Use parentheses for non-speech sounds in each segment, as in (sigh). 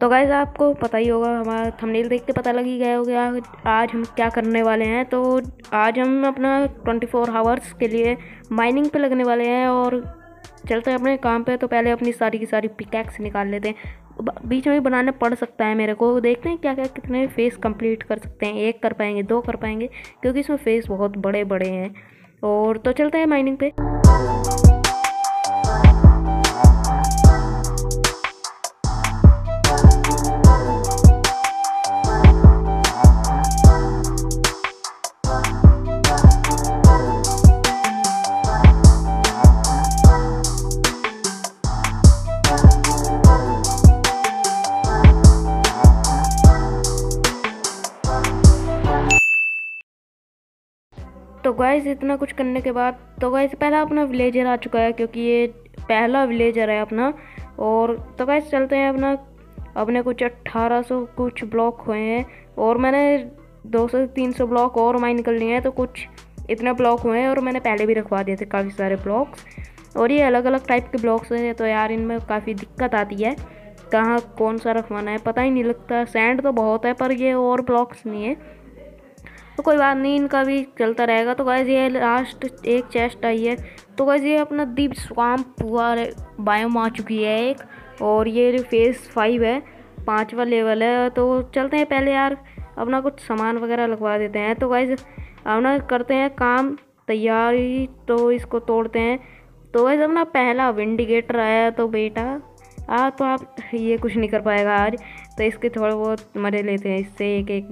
तो गाइज़ आपको पता ही होगा, हमारा थंबनेल देख के पता लग ही गया होगा आज हम क्या करने वाले हैं। तो आज हम अपना 24 फोर हावर्स के लिए माइनिंग पे लगने वाले हैं और चलते हैं अपने काम पे। तो पहले अपनी सारी की सारी पिकैक्स निकाल लेते हैं। बीच में भी बनाने पड़ सकता है मेरे को। देखते हैं क्या क्या कितने फेस कंप्लीट कर सकते हैं। एक कर पाएँगे, दो कर पाएँगे, क्योंकि इसमें फेस बहुत बड़े बड़े हैं। और तो चलते हैं माइनिंग पे। गाइस इतना कुछ करने के बाद तो गाइस पहला अपना विलेजर आ चुका है, क्योंकि ये पहला विलेजर है अपना, और तो गाइस चलते हैं अपना। अपने कुछ अट्ठारह सौ कुछ ब्लॉक हुए हैं, और मैंने दो सौ तीन सौ ब्लॉक और माइन कर लिए हैं तो कुछ इतने ब्लॉक हुए हैं, और मैंने पहले भी रखवा दिए थे काफ़ी सारे ब्लॉक्स और ये अलग अलग टाइप के ब्लॉक्स हैं तो यार, इनमें काफ़ी दिक्कत आती है, कहाँ कौन सा रखवाना है, पता ही नहीं लगता। सैंड तो बहुत है, पर ये और ब्लॉक्स नहीं है। तो कोई बात नहीं, इनका भी चलता रहेगा। तो गैस ये लास्ट एक चेस्ट आई है। तो गैस ये अपना दीप स्वाम पूरा बायोम आ चुकी है एक। और ये फेस फाइव है, पाँचवा लेवल है। तो चलते हैं पहले यार, अपना कुछ सामान वगैरह लगवा देते हैं। तो गैस अपना करते हैं काम, तैयारी तो इसको तोड़ते हैं। तो वैसे अपना पहला विंडिकेटर आया तो बेटा, आ तो आप, ये कुछ नहीं कर पाएगा आज। तो इसके थोड़े बहुत मरे लेते हैं, इससे एक एक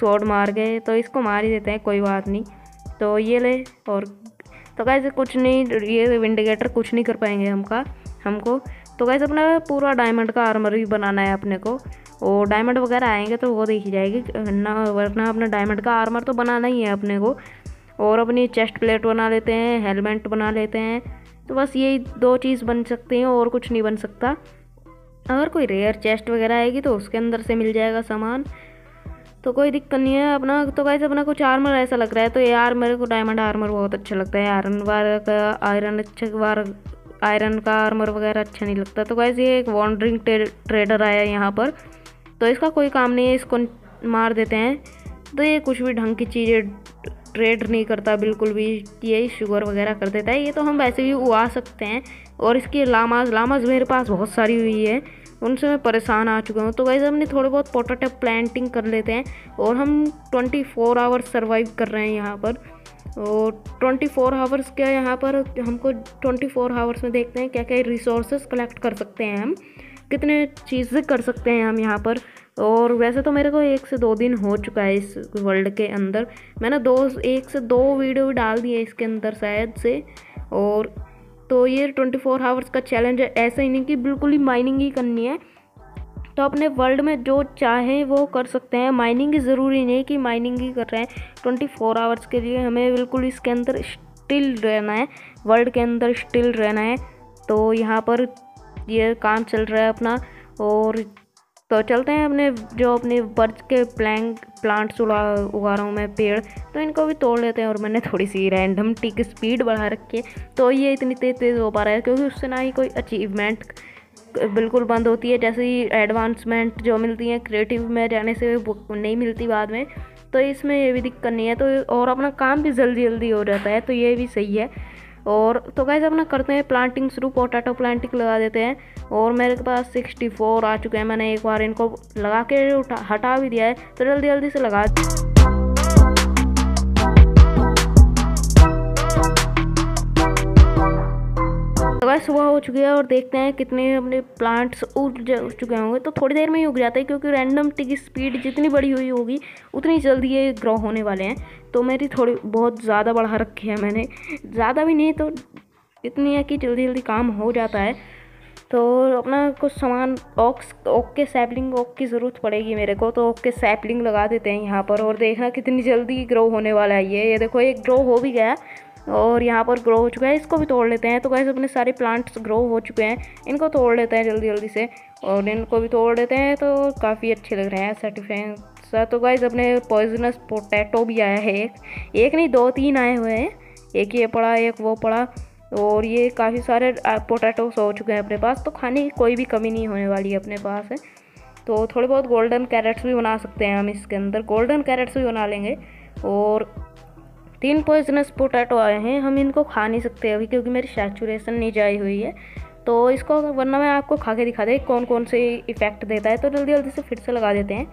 शॉट मार गए तो इसको मार ही देते हैं, कोई बात नहीं। तो ये ले, और तो कैसे कुछ नहीं, ये विंडिकेटर कुछ नहीं कर पाएँगे हमका हमको। तो कैसे अपना पूरा डायमंड का आर्मर भी बनाना है अपने को। और डायमंड वगैरह आएँगे तो वो देखी जाएगी, ना, वरना अपना डायमंड का आर्मर तो बनाना ही है अपने को। और अपनी चेस्ट प्लेट बना लेते हैं हेलमेट बना लेते हैं तो बस यही दो चीज़ बन सकती हैं, और कुछ नहीं बन सकता। अगर कोई रेयर चेस्ट वगैरह आएगी तो उसके अंदर से मिल जाएगा सामान। तो कोई दिक्कत नहीं है, अपना तो कैसे अपना कुछ आर्मर ऐसा लग रहा है तो यार मेरे को डायमंड आर्मर बहुत अच्छा लगता है आयरन वार का आयरन अच्छा वार आयरन का आर्मर वगैरह अच्छा नहीं लगता। तो कैसे ये एक वॉन्डरिंग ट्रेडर आया यहाँ पर तो इसका कोई काम नहीं है, इसको मार देते हैं। तो ये कुछ भी ढंग की चीज़ें ट्रेड नहीं करता, बिल्कुल भी यही शुगर वगैरह कर देता है। ये तो हम वैसे भी उगा सकते हैं, और इसकी लामाज लामाज मेरे पास बहुत सारी हुई है। उनसे मैं परेशान आ चुका हूँ। तो वैसे हमने थोड़े बहुत पोटाटो प्लांटिंग कर लेते हैं और हम ट्वेंटी फोर आवर्स सर्वाइव कर रहे हैं यहाँ पर। और ट्वेंटी फोर आवर्स क्या यहाँ पर हमको ट्वेंटी फोर आवर्स में देखते हैं क्या क्या रिसोर्सेज कलेक्ट कर सकते हैं हम, कितने चीज़ें कर सकते हैं हम यहाँ पर। और वैसे तो मेरे को एक से दो दिन हो चुका है इस वर्ल्ड के अंदर। मैंने दो, एक से दो वीडियो डाल दिए इसके अंदर शायद से। और तो ये ट्वेंटी फोर हावर्स का चैलेंज है। ऐसा ही नहीं कि बिल्कुल ही माइनिंग ही करनी है। तो अपने वर्ल्ड में जो चाहें वो कर सकते हैं। माइनिंग ही ज़रूरी नहीं कि माइनिंग ही कर रहे हैं। ट्वेंटी फोर आवर्स के लिए हमें बिल्कुल इसके अंदर स्टिल रहना है। वर्ल्ड के अंदर स्टिल रहना है। तो यहाँ पर ये काम चल रहा है अपना। और तो चलते हैं अपने, जो अपने बर्च के प्लैंक प्लांट्स उगा उगा रहा हूँ मैं पेड़ तो इनको भी तोड़ लेते हैं। और मैंने थोड़ी सी रैंडम टी की स्पीड बढ़ा रखी है। तो ये इतनी तेज़ तेज़ हो पा रहा है, क्योंकि उससे ना ही कोई अचीवमेंट बिल्कुल बंद होती है। जैसे ही एडवांसमेंट जो मिलती है क्रिएटिव में जाने से नहीं मिलती बाद में तो इसमें ये भी दिक्कत नहीं है। तो और अपना काम भी जल्दी जल्दी हो जाता है तो ये भी सही है। और तो गैस अपना करते हैं प्लांटिंग शुरू पोटैटो प्लांटिंग लगा देते हैं। और मेरे पास सिक्सटी फोर आ चुके हैं, मैंने एक बार इनको लगा के हटा भी दिया है तो जल्दी जल्दी से लगा सुबह हो चुकी है और देखते हैं कितने अपने प्लांट्स उग चुके होंगे। तो थोड़ी देर में ही उग जाते हैं क्योंकि रैंडम की स्पीड जितनी बड़ी हुई होगी, उतनी जल्दी ये ग्रो होने वाले हैं। तो मेरी थोड़ी बहुत ज़्यादा बढ़ा रखी है मैंने। ज़्यादा भी नहीं तो इतनी है कि जल्दी जल्दी काम हो जाता है। तो अपना कुछ सामान ऑक्स ओक के सैपलिंग ओक की ज़रूरत पड़ेगी मेरे को। तो ओक के सैपलिंग लगा देते हैं यहाँ पर और देखना कितनी जल्दी ग्रो होने वाला है ये। ये देखो, एक ग्रो हो भी गया। और यहाँ पर ग्रो हो चुका है। इसको भी तोड़ लेते हैं। तो कैसे अपने सारे प्लांट्स ग्रो हो चुके हैं। इनको तोड़ लेते हैं जल्दी जल्दी से। और इनको भी तोड़ देते हैं तो काफ़ी अच्छे लग रहे हैं सर्टिफाइड सर तो गाइज़ अपने पॉइजनस पोटैटो भी आया है एक। एक नहीं, दो तीन आए हुए हैं। एक ये पड़ा, एक वो पड़ा। और ये काफ़ी सारे पोटैटोस हो चुके हैं अपने पास। तो खाने की कोई भी कमी नहीं होने वाली है अपने पास। है तो थोड़े बहुत गोल्डन कैरेट्स भी बना सकते हैं हम इसके अंदर। गोल्डन कैरेट्स भी बना लेंगे। और तीन पॉइजनस पोटैटो आए हैं, हम इनको खा नहीं सकते अभी क्योंकि मेरी सैचुरेशन नहीं जाई हुई है। तो इसको वरना मैं आपको खा के दिखा दे कौन कौन से इफ़ेक्ट देता है तो जल्दी जल्दी से फिर से लगा देते हैं।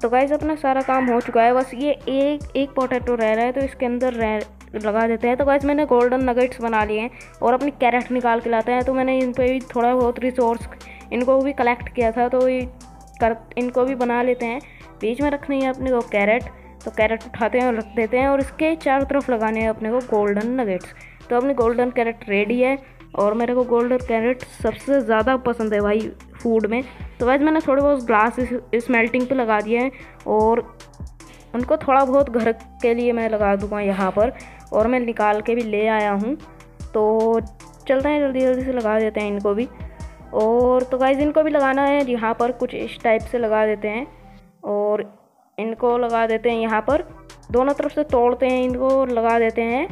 तो गाइज़ अपना सारा काम हो चुका है, बस ये एक एक पोटैटो रह रहा है तो इसके अंदर रह लगा देते हैं। तो गाइज़ मैंने गोल्डन नगेट्स बना लिए हैं और अपनी कैरेट निकाल के लाते हैं। तो मैंने इन पर भी थोड़ा बहुत रिसोर्स इनको भी कलेक्ट किया था। तो ये कर, इनको भी बना लेते हैं। बीच में रखनी है अपने को कैरेट तो कैरेट उठाते हैं और रख देते हैं और इसके चारों तरफ़ लगाने हैं अपने को गोल्डन नगेट्स तो अपनी गोल्डन कैरेट रेडी है और मेरे को गोल्डन कैरेट सबसे ज़्यादा पसंद है भाई फ़ूड में। तो वैसे मैंने थोड़े बहुत ग्लास इस मेल्टिंग पे लगा दिए हैं और उनको थोड़ा बहुत घर के लिए मैं लगा दूँगा यहाँ पर। और मैं निकाल के भी ले आया हूँ। तो चलते हैं जल्दी जल्दी से लगा देते हैं इनको भी। और तो गाइज़ इनको भी लगाना है, यहाँ पर कुछ इस टाइप से लगा देते हैं। और इनको लगा देते हैं यहाँ पर। दोनों तरफ़ से तोड़ते हैं इनको और लगा देते हैं।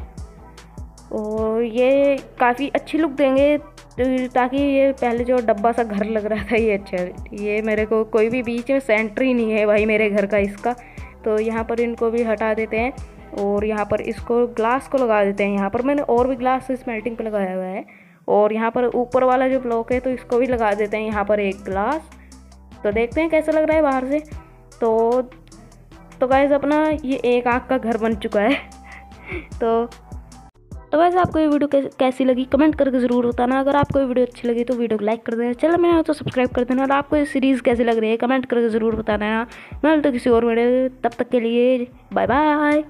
और ये काफ़ी अच्छी लुक देंगे ताकि ये पहले जो डब्बा सा घर लग रहा था, ये अच्छा ये मेरे को कोई भी बीच में सेंट्री नहीं है भाई मेरे घर का इसका। तो यहाँ पर इनको भी हटा देते हैं। और यहाँ पर इसको ग्लास को लगा देते हैं। यहाँ पर मैंने और भी ग्लास इस मेल्टिंग पे लगाया हुआ है। और यहाँ पर ऊपर वाला जो ब्लॉक है तो इसको भी लगा देते हैं यहाँ पर एक ग्लास तो देखते हैं कैसा लग रहा है बाहर से। तो तो गैस अपना ये एक आँख का घर बन चुका है। (laughs) तो तो वैसे आपको ये वीडियो कैसी लगी? कमेंट करके ज़रूर बताना। अगर आपको ये वीडियो अच्छी लगी तो वीडियो को लाइक कर देना। चलो मैंने तो सब्सक्राइब कर देना। और आपको ये सीरीज़ कैसी लग रही है, कमेंट करके ज़रूर बताना। मैं तो किसी और वीडियो तब तक के लिए बाय बाय